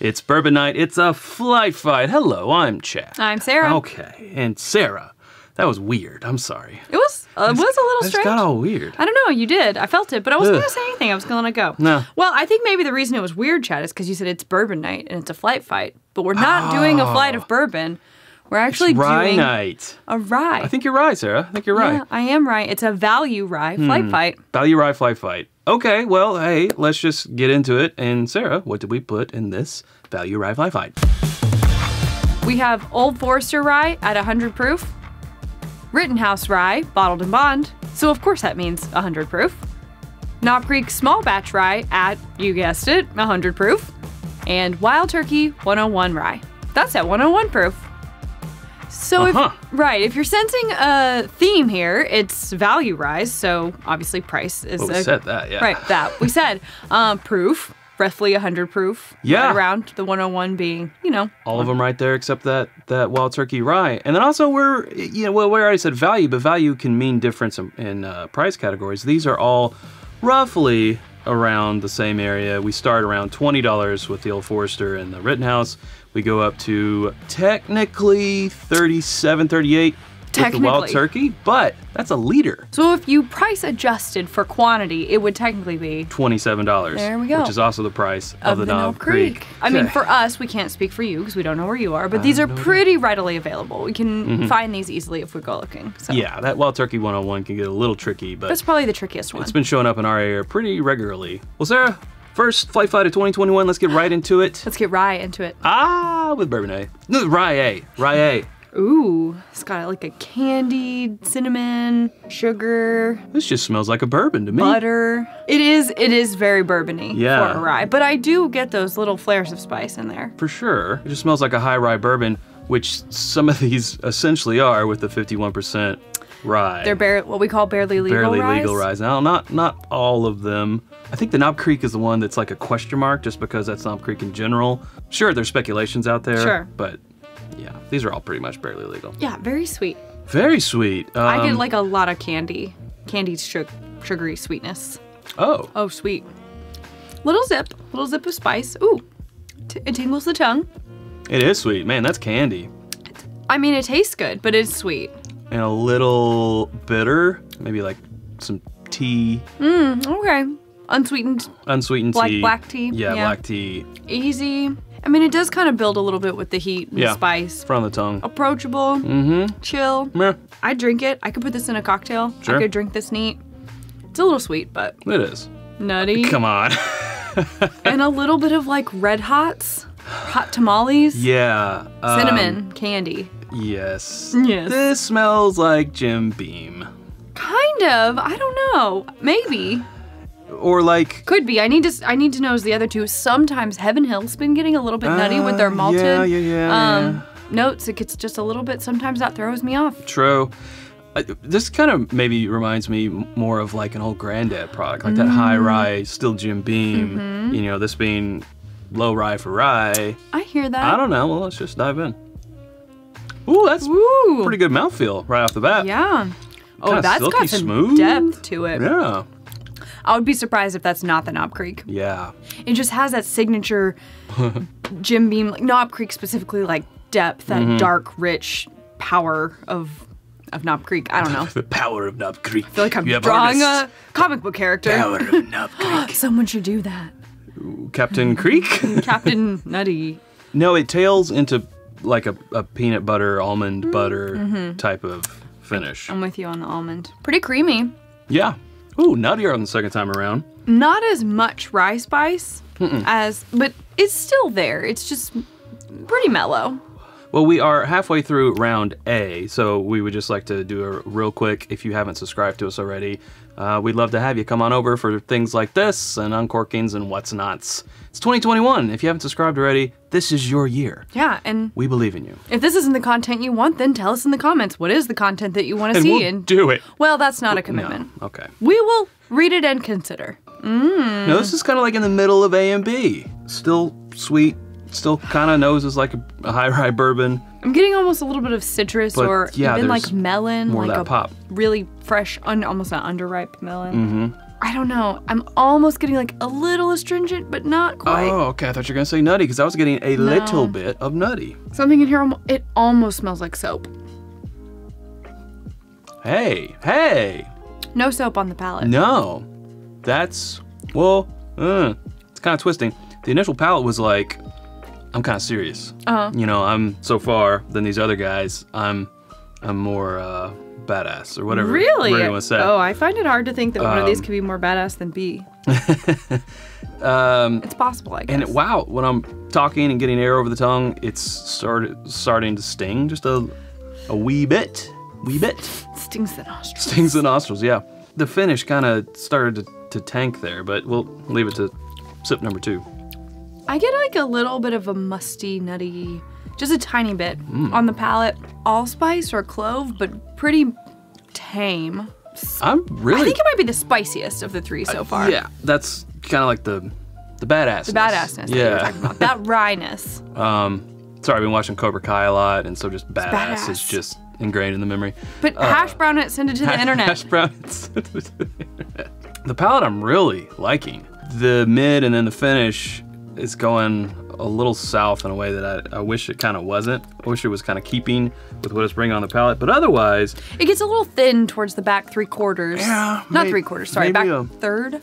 It's Bourbon Night. It's a flight fight. Hello, I'm Chad. I'm Sarah. Okay, and Sarah, that was weird. I'm sorry. It was uh, it was a little It strange. got all weird. I don't know. You did. I felt it, but I wasn't Ugh. gonna say anything. I was gonna let it go. No. Well, I think maybe the reason it was weird, Chad, is because you said it's bourbon night and it's a flight fight, but we're not doing a flight of bourbon. We're actually Rye doing night. a rye. I think you're right, Sarah. I think you're right. Yeah, I am right. It's a value rye flight Hmm. fight. Value Rye Flight Fight. Okay, well, hey, let's just get into it. And Sarah, what did we put in this Value Rye Flight Fight? We have Old Forester rye at 100 proof, Rittenhouse rye bottled in bond, so of course that means 100 proof. Knob Creek small batch rye at, you guessed it, 100 proof, and Wild Turkey 101 rye. That's at 101 proof. So Uh-huh. if right, if you're sensing a theme here, it's value ryes. So obviously price is Well, we a- said that, yeah. right. That we said um, proof, roughly 100 proof. Yeah. right around the 101 being you know All of them right there except that that Wild Turkey Rye. And then also we're, you know, well, we already said value, but value can mean difference in, in uh, price categories. These are all roughly around the same area. We start around $20 with the Old Forester and the Rittenhouse. We go up to technically 37 38 with the Wild Technically. Turkey, but that's a liter. So if you price adjusted for quantity, it would technically be $27. There we go. Which is also the price of, of the, the Knob Knob Creek. I mean, for us, we can't speak for you because we don't know where you are, but these are pretty readily available. We can find these easily if we go looking. So. Yeah, that Wild Turkey 101 can get a little tricky, but that's probably the trickiest one. It's been showing up in our area pretty regularly. Well, Sarah, first flight fight of 2021. Let's get right into it. Let's get rye into it. Ah, with bourbon A. No, rye A. Rye A. Ooh, it's got like a candied cinnamon, sugar, This just smells like a bourbon to me. butter. It is. It is very bourbony Yeah. for a rye, but I do get those little flares of spice in there. For sure. It just smells like a high rye bourbon, which some of these essentially are with the 51% rye. They're bare, what we call barely legal barely ryes. legal ryes. Now, not not all of them. I think the Knob Creek is the one that's like a question mark, just because that's Knob Creek in general. Sure, there's speculations out there, Sure. but yeah, these are all pretty much barely legal. Yeah, very sweet. Very sweet. I get Um, like a lot of candy, sug- sugary sweetness. oh, Oh, sweet. Little zip, little zip of spice. Ooh, t- it tingles the tongue. it is sweet, man. That's candy. I mean, it tastes good, but it's sweet. and a little bitter, maybe like some tea, Mmm. Okay, unsweetened, unsweetened Like tea. black tea? Yeah, Yeah. black tea. easy. I mean, it does kind of build a little bit with the heat and Yeah. the spice. Front of the tongue. Approachable, mm-hmm. chill. Meh, I drink it. I could put this in a cocktail. Sure. I could drink this neat. It's a little sweet, but it is. nutty. Come on. and a little bit of like red hots, hot tamales, yeah. um, cinnamon candy. yes. Yes. This smells like Jim Beam. Kind of. I don't know. Maybe. Or like. Could be. I need to. I need to know is the other two. Sometimes Heaven Hill's been getting a little bit nutty with their Uh, malted yeah, yeah, yeah, um, notes. It gets just a little bit. Sometimes that throws me off. True. Uh, This kind of maybe reminds me more of like an old granddad product, like that high Mm. rye, still Jim Beam. Mm-hmm. You know, this being low rye for rye. I hear that. I don't know. Well, let's just dive in. Ooh, that's Ooh. pretty good mouthfeel right off the bat. Yeah. Oh, Kinda that's silky got some smooth. depth to it. Yeah. I would be surprised if that's not the Knob Creek. Yeah. It just has that signature Jim Beam, like Knob Creek specifically, like depth, that Mm-hmm. dark, rich power of of Knob Creek. I don't know. The power of Knob Creek. feel like I'm You drawing a comic book character. power of Knob Creek. Someone should do that. Captain Creek? Captain Nutty. no, it tails into like a, a peanut butter, almond Mm-hmm. butter type of finish. I'm with you on the almond. Pretty creamy. Yeah. Ooh, nuttier on the second time around. Not as much rye spice as, but it's still there. It's just pretty mellow. Well, we are halfway through round A, so we would just like to do a real quick. If you haven't subscribed to us already, uh, we'd love to have you come on over for things like this and uncorkings and what's nots. It's 2021. If you haven't subscribed already, this is your year. Yeah, and We believe in you. if this isn't the content you want, then tell us in the comments what is the content that you want to see. we'll and do it. well, that's not a No. commitment. Okay. We will read it and consider. No, this is kind of like in the middle of A and B. Still sweet. Still kind of noses like a, a high rye bourbon. I'm getting almost a little bit of citrus But, or yeah, even like melon, like a pop. really fresh, un- almost an underripe melon. I don't know. I'm almost getting like a little astringent, but not quite. Oh, okay. I thought you were gonna say nutty because I was getting a little bit of nutty. Something in here, it almost smells like soap. Hey, hey, No soap on the palate. no, that's well, uh, it's kind of twisting. The initial palate was like, I'm kind of serious. Uh-huh. You know, I'm so far than these other guys. I'm, I'm more uh, badass or whatever. Really? Whatever you want to say. Oh, I find it hard to think that one of these Um, could be more badass than B. um, It's possible, I guess. and it, wow, when I'm talking and getting air over the tongue, it's started starting to sting just a, a wee bit, wee bit. stings the nostrils. Stings the nostrils, yeah. The finish kind of started to, to tank there, but we'll leave it to sip number two. I get like a little bit of a musty, nutty, just a tiny bit Hmm. on the palate. Allspice or clove, but pretty tame. I'm really. I think it might be the spiciest of the three so far. yeah, that's kind of like the the badassness. The badassness that Yeah. talking about. That wryness. Um, sorry, I've been watching Cobra Kai a lot, and so just badass, is just ingrained in the memory. But hash brown it, send it to the internet. Uh, Hash browns. the palate I'm really liking. The mid and then the finish is going a little south in a way that I, I wish it kind of wasn't. I wish it was kind of keeping with what it's bringing on the palate. But otherwise, It gets a little thin towards the back three quarters. Yeah, Not may- three quarters, sorry, back a- third.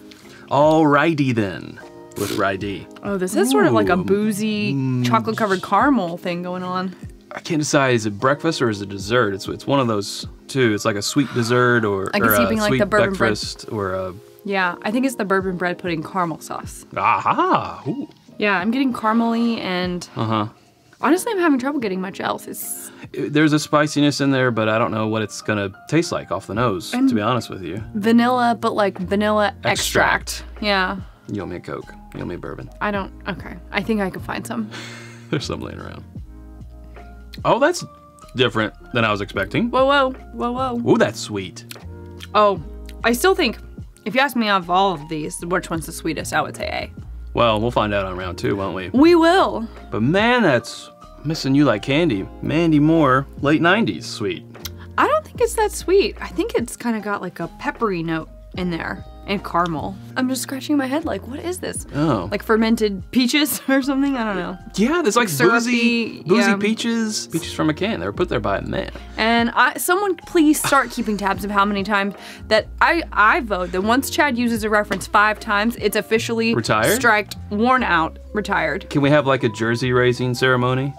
alrighty then with Rye D. Oh, this is sort of like a Ooh, um, boozy, mm. chocolate covered caramel thing going on. I can't decide is it breakfast or is it dessert? It's it's one of those two. It's like a sweet dessert or, I can or see a being like sweet the bourbon bread. breakfast or a Yeah, I think it's the bourbon bread pudding caramel sauce. aha. Ooh. Yeah, I'm getting caramely and Uh huh. honestly, I'm having trouble getting much else. It's There's a spiciness in there, but I don't know what it's gonna taste like off the nose. to be honest with you, vanilla, but like vanilla Extract. extract. Yeah, you owe me a Coke. You owe me a bourbon. I don't. Okay, I think I can find some. There's some laying around. Oh, that's different than I was expecting. Whoa, whoa, whoa, whoa. Ooh, that's sweet. Oh, I still think if you ask me of all of these, which one's the sweetest, I would say A. Well, we'll find out on round two, won't we? We will. But man, that's missing you like candy. Mandy Moore, late 90s sweet. I don't think it's that sweet. I think it's kind of got like a peppery note in there and caramel. I'm just scratching my head like, what is this? Oh. Like fermented peaches or something? I don't know. Yeah, there's like, syrupy, boozy, boozy yeah. peaches. Peaches from a can. They were put there by a man. And I, someone please start keeping tabs of how many times that I I vote that once Chad uses a reference five times, it's officially Retired? striked, worn out, retired. Can we have like a jersey raising ceremony?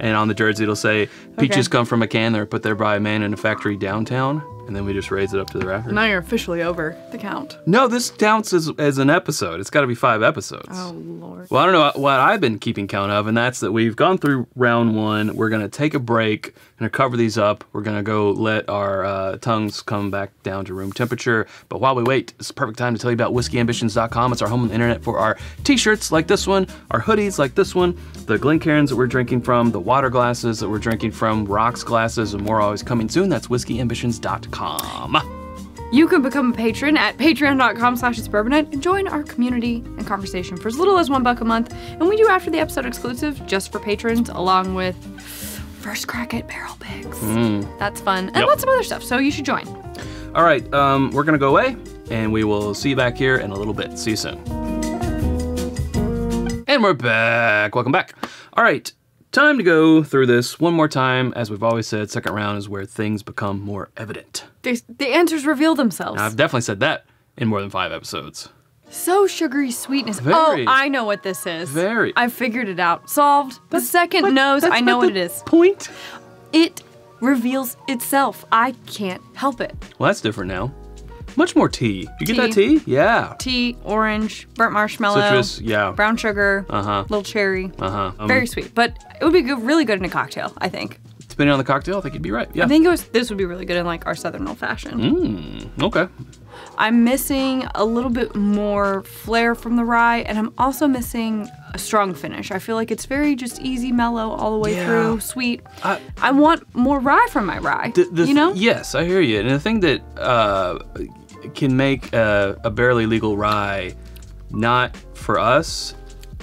And on the jersey it'll say, peaches Okay. come from a can. They're put there by a man in a factory downtown. And then we just raise it up to the rafters. Now you're officially over the count. No, this counts as, as an episode. It's got to be five episodes. Oh lord. Well, I don't know what I've been keeping count of, and that's that we've gone through round one. We're going to take a break and cover these up. We're going to go let our uh, tongues come back down to room temperature. But while we wait, it's the perfect time to tell you about whiskeyambitions.com. It's our home on the internet for our t shirts like this one, our hoodies like this one, the Glencairns that we're drinking from, the water glasses that we're drinking from, rocks glasses, and more always coming soon. That's whiskeyambitions.com. You can become a patron at patreon.com slash it's bourbon and join our community and conversation for as little as one buck a month. And we do after the episode exclusive just for patrons, along with first crack at barrel picks. That's fun. And Yep. lots of other stuff. So you should join. All right, um, we're going to go away, and we will see you back here in a little bit. See you soon. And we're back. Welcome back. All right, time to go through this one more time. As we've always said, second round is where things become more evident. The, the answers reveal themselves. Now, I've definitely said that in more than five episodes. So sugary sweetness. Oh, Very. Oh, I know what this is. Very. I figured it out. Solved. The second nose I know what it is. Point. It reveals itself. I can't help it. Well, that's different now. Much more tea. You get that Tea. tea? Yeah. Tea, orange, burnt marshmallow, Citrus. Yeah. brown sugar, Uh huh. little cherry. Uh huh. Um, Very sweet, but it would be good, really good in a cocktail. I think. depending on the cocktail, I think you'd be right. Yeah. I think it was. This would be really good in like our southern old fashioned. Mm, okay. I'm missing a little bit more flair from the rye, and I'm also missing a strong finish. I feel like it's very just easy, mellow all the way Yeah. through, sweet. I- I want more rye from my rye. The, the you know? Yes, I hear you. And the thing that uh, can make a, a barely legal rye not for us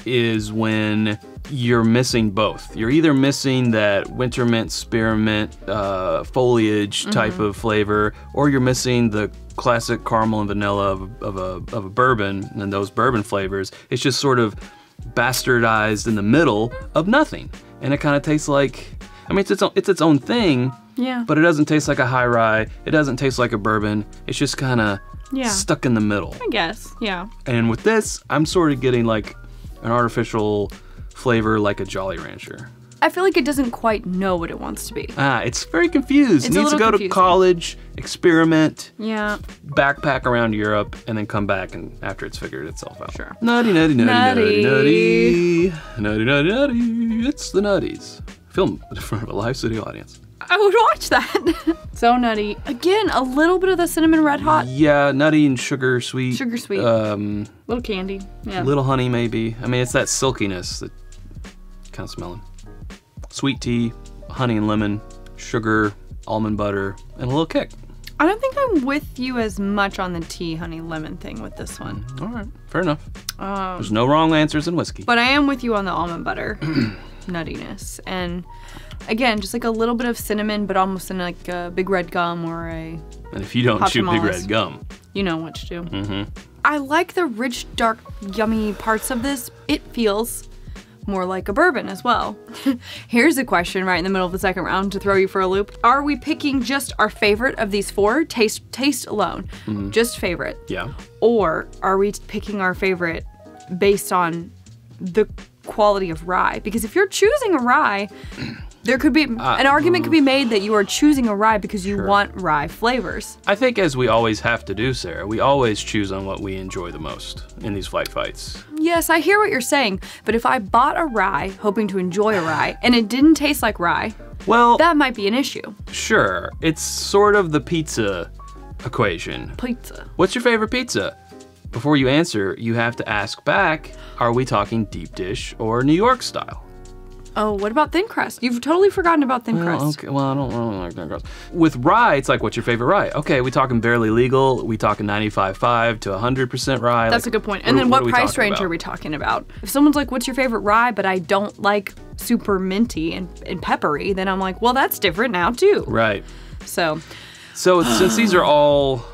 is when you're missing both. You're either missing that winter mint, spearmint, uh, foliage type Mm-hmm. of flavor, or you're missing the classic caramel and vanilla of, a- of a of a bourbon and those bourbon flavors. It's just sort of bastardized in the middle of nothing, and it kind of tastes like. I mean, it's its own, it's its own thing, Yeah. but it doesn't taste like a high rye. It doesn't taste like a bourbon. It's just kind of Yeah. stuck in the middle. I guess. Yeah. And with this, I'm sort of getting like an artificial flavor like a Jolly Rancher. I feel like it doesn't quite know what it wants to be. Ah, it's very confused. It's it needs to go confusing. to college, experiment, Yeah. backpack around Europe, and then come back and after it's figured itself out. Sure. Nutty, nutty, nutty, nutty, Nutty. nutty, nutty, nutty, nutty. It's the Nutties. Film in front of a live studio audience. I would watch that. so nutty. Again, a little bit of the cinnamon red hot. Yeah, nutty and sugar sweet. Sugar sweet. Um, Little candy. Yeah. little honey maybe. I mean, it's that silkiness that kind of smelling. Sweet tea, honey and lemon, sugar, almond butter, and a little kick. I don't think I'm with you as much on the tea honey lemon thing with this one. All right, fair enough. Um, There's no wrong answers in whiskey. but I am with you on the almond butter nuttiness. And again, just like a little bit of cinnamon, but almost in like a big red gum or a, And if you don't chew big red gum, you know what to do. mm-hmm. I like the rich, dark, yummy parts of this. It feels more like a bourbon as well. Here's a question right in the middle of the second round to throw you for a loop. Are we picking just our favorite of these four, taste taste alone, just favorite, yeah. or are we picking our favorite based on the quality of rye? Because if you're choosing a rye, there could be uh, an argument could be mm. made that you are choosing a rye because you want rye flavors. I think as we always have to do, Sarah, we always choose on what we enjoy the most in these flight fights. Yes, I hear what you're saying, but if I bought a rye hoping to enjoy a rye and it didn't taste like rye, Well, that might be an issue. sure. It's sort of the pizza equation. Pizza. What's your favorite pizza? Before you answer, you have to ask back, are we talking deep dish or New York style? Oh, what about thin crust? You've totally forgotten about thin oh, crust. Well, okay, well, I don't really like that crust. With rye, it's like, what's your favorite rye? Okay, we talking barely legal. We talking 95.5 to 100% rye. That's like, a good point. And then what, we price range about? are we talking about? If someone's like, "What's your favorite rye?" but I don't like super minty and, and peppery, then I'm like, "Well, that's different now too." Right. So, So since these are all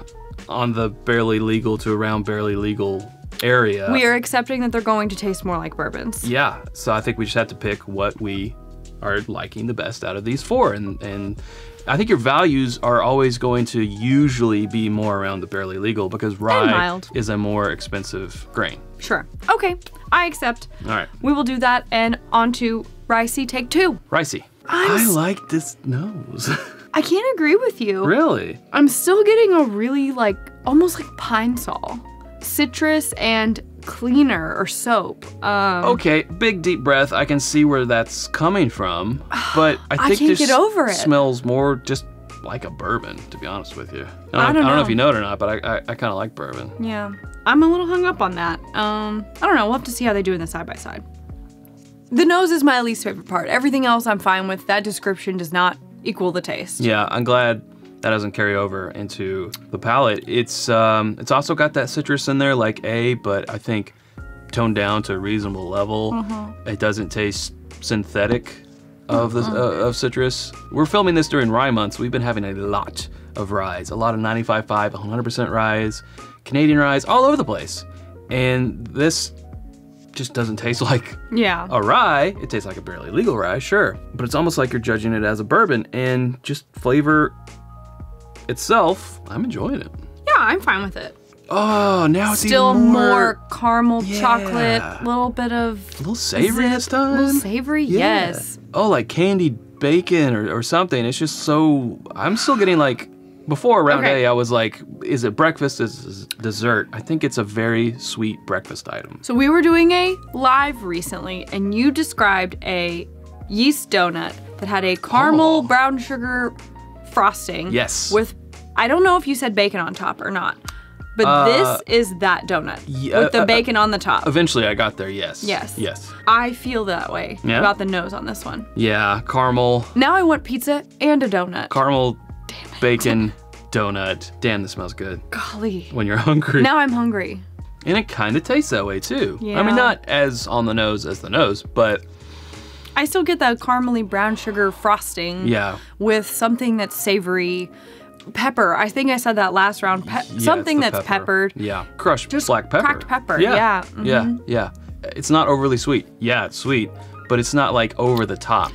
on the barely legal to around barely legal area, we are accepting that they're going to taste more like bourbons. yeah. So I think we just have to pick what we are liking the best out of these four, and and I think your values are always going to usually be more around the barely legal because rye mild. is a more expensive grain. Sure. Okay, I accept. All right, We will do that, and on to Ricey Take Two. ricey. I'm I like this nose. I can't agree with you. really? I'm still getting a really like almost like pine sol, citrus and cleaner or soap. Um, Okay, big deep breath. I can see where that's coming from, but I I think can't this get over it. smells more just like a bourbon, to be honest with you. I don't, I don't know know. if you know it or not, but I, I, I kind of like bourbon. Yeah, I'm a little hung up on that. Um, I don't know. We'll have to see how they do in the side by side. The nose is my least favorite part. Everything else I'm fine with. That description does not equal the taste. Yeah, I'm glad that doesn't carry over into the palate. It's um, it's also got that citrus in there, like A, but I think toned down to a reasonable level. Mm-hmm. It doesn't taste synthetic of the uh, of citrus. We're filming this during rye months. We've been having a lot of ryes, a lot of 95.5, 100% ryes, Canadian ryes, all over the place, and this just doesn't taste like Yeah. a rye, it tastes like a barely legal rye, sure. But it's almost like you're judging it as a bourbon and just flavor itself, I'm enjoying it. Yeah, I'm fine with it. Oh, now it's Still more, more caramel Yeah. chocolate, little bit of a little savory zip, this time. A little savory. Yeah. Yes. Oh, like candied bacon or, or something. It's just so I'm still getting like before round Okay. A, I was like, is it breakfast? Is it dessert? I think it's a very sweet breakfast item. So we were doing a live recently, and you described a yeast donut that had a caramel Oh. brown sugar frosting. Yes. With, I don't know if you said bacon on top or not, but Uh, this is that donut yeah, with the uh, uh, bacon on the top. Eventually, I got there. Yes. Yes. Yes. I feel that way Yeah? about the nose on this one. Yeah. Caramel. Now I want pizza and a donut. caramel bacon donut. Damn, this smells good Golly. when you're hungry. Now I'm hungry. And it kind of tastes that way too. Yeah. I mean, not as on the nose as the nose, but I still get that caramely brown sugar frosting yeah. with something that's savory pepper. I think I said that last round. Pe- Yeah, something that's pepper. peppered. Yeah, crushed Just black pepper. cracked pepper, yeah, mm-hmm. yeah, yeah. It's not overly sweet. Yeah, it's sweet, but it's not like over the top.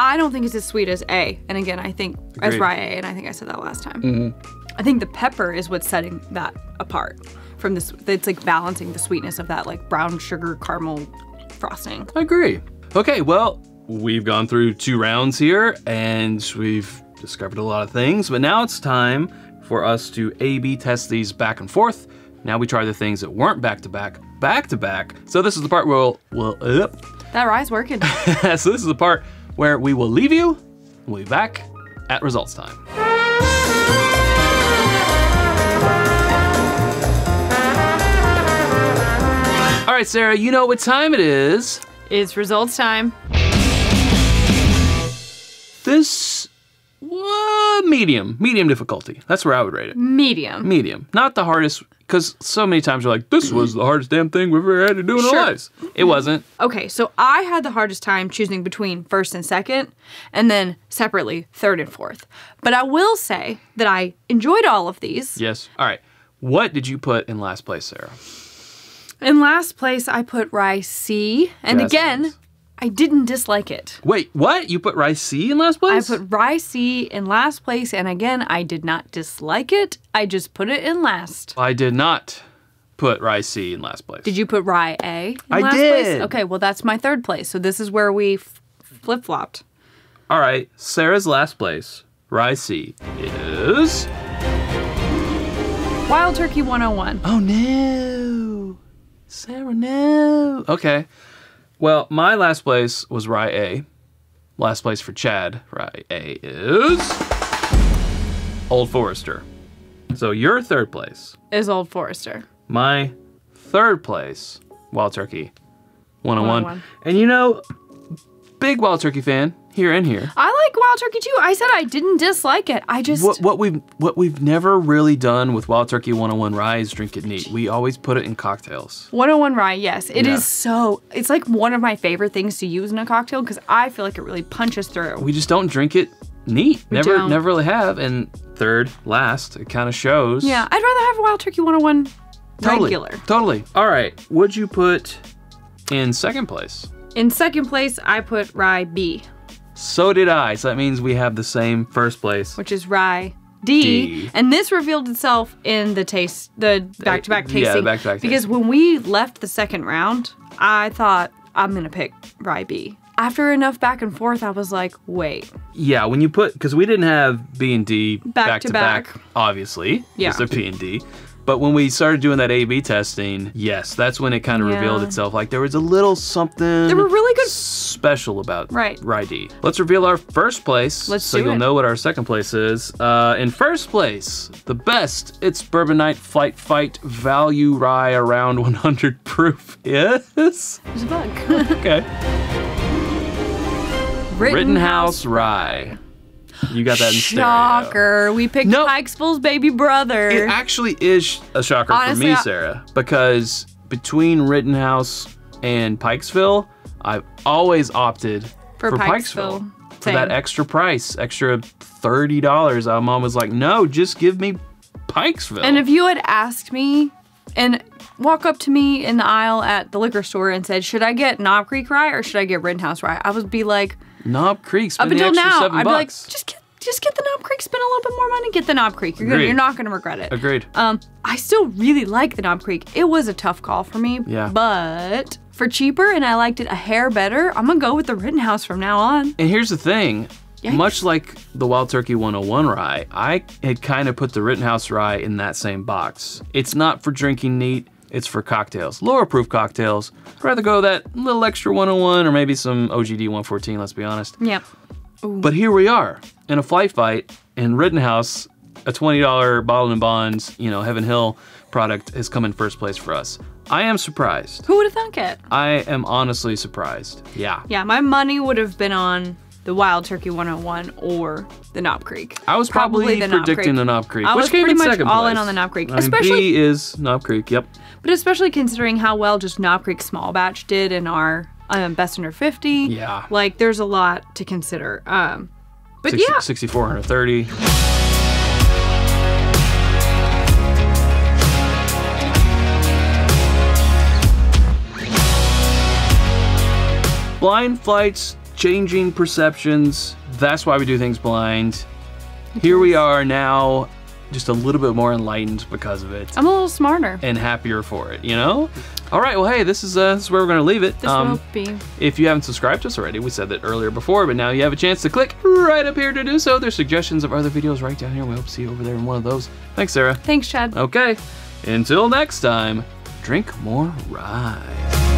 I don't think it's as sweet as A. And again, I think as rye A, and I think I said that last time. I think the pepper is what's setting that apart from this. It's like balancing the sweetness of that like brown sugar caramel frosting. I agree. Okay, well, we've gone through two rounds here and we've discovered a lot of things, but now it's time for us to A B test these back and forth. Now we try the things that weren't back to back, back to back. So this is the part where we'll, we'll uh, That rye's working. so this is the part where we will leave you. We'll be back at results time. All right, Sarah, you know what time it is. it's results time. This uh, medium, medium difficulty. That's where I would rate it. Medium. Medium, not the hardest, because so many times you're like, this was the hardest damn thing we've ever had to do in Sure. our lives. It wasn't. Okay, so I had the hardest time choosing between first and second, and then separately third and fourth. But I will say that I enjoyed all of these. Yes. All right. What did you put in last place, Sarah? In last place, I put rye C, and again. I didn't dislike it. Wait, what? You put rice C in last place? I put rye C in last place, and again, I did not dislike it. I just put it in last. I did not put rice C in last place. Did you put rye A? In I last did. Place? Okay, well, that's my third place. So this is where we f- flip flopped. All right. Sarah's last place, rice C, is. Wild Turkey 101. Oh no, Sarah, no. Okay. Well, my last place was Rye A. Last place for Chad, Rye A is Old Forester. So your third place. Is Old Forester. My third place, Wild Turkey 101. 101. And you know, big Wild Turkey fan here and here. I like Wild Turkey too. I said I didn't dislike it. I just. What, what we've what we've never really done with Wild Turkey 101 Rye is drink it neat. We always put it in cocktails. 101 rye, yes. it is Yeah. so. It's like one of my favorite things to use in a cocktail because I feel like it really punches through. we just don't drink it neat. never don't. never really have. And third, last, it kind of shows. yeah, I'd rather have Wild Turkey 101 totally, regular. Totally. All right. Would you put in second place? In second place, I put rye B, So did I. So that means we have the same first place. which is rye D. D. And this revealed itself in the taste, the back to back yeah, the tasting. back-to-back Because when we left the second round, I thought I'm gonna pick rye B. After enough back and forth, I was like, wait, Yeah, when you put because we didn't have B and D back, to to back, back. obviously. Yeah. because they're B and D. But when we started doing that A/B testing, yes, that's when it kind of Yeah. revealed itself. Like there was a little something. There were really good- Special about Right. Rye D. Let's reveal our first place. Let's so you'll it. know what our second place is. Uh, in first place, the best. It's Bourbon Night Flight Fight Value Rye around 100 proof. Yes. there's a bug. Okay. Rittenhouse Rye. You got that in stereo. Shocker. We picked Nope. Pikesville's baby brother. It actually is a shocker Honestly, for me, Sarah, because between Rittenhouse and Pikesville, I've always opted For for, Pikesville. Pikesville. For that extra price, extra thirty dollars. Our mom was like, "No, just give me Pikesville." and if you had asked me and walk up to me in the aisle at the liquor store and said, should I get Knob Creek Rye or should I get Rittenhouse Rye? I would be like, Knob Creek, up spend the until extra now, seven I'd be like, just get, just get the Knob Creek, spend a little bit more money, get the Knob Creek. You're, gonna, you're not going to regret it. Agreed. Um, I still really like the Knob Creek. It was a tough call for me. Yeah. But for cheaper and I liked it a hair better, I'm gonna go with the Rittenhouse from now on. And here's the thing. Yikes. Much like the Wild Turkey 101 rye, I had kind of put the Rittenhouse rye in that same box. It's not for drinking neat, it's for cocktails. Lower proof cocktails. I'd rather go that little extra 101 or maybe some OGD 114, let's be honest. Yep. But here we are in a flight fight in Rittenhouse, a $20 bottle and bonds, you know, Heaven Hill product has come in first place for us. I am surprised. Who would have thunk it? I am honestly surprised. Yeah. Yeah, my money would have been on the Wild Turkey 101 or the Knob Creek. I was probably, the Knob predicting Creek. the Knob Creek, I which was came pretty in much second all in on the Knob Creek, I mean, especially B is Knob Creek. Yep but especially considering how well just Knob Creek Small Batch did in our um, Best Under 50. Yeah. Like, there's a lot to consider. Um, but 60, yeah. 6,430. blind flights, changing perceptions. That's why we do things blind. Here we are now just a little bit more enlightened because of it, I'm a little smarter. and happier for it. You know. All right. Well, hey, this is uh, this is where we're gonna leave it. This Um, will be. if you haven't subscribed to us already, we said that earlier before, but now you have a chance to click right up here to do so. There's suggestions of other videos right down here. We hope to see you over there in one of those. Thanks, Sarah. Thanks, Chad. Okay, until next time, drink more rye.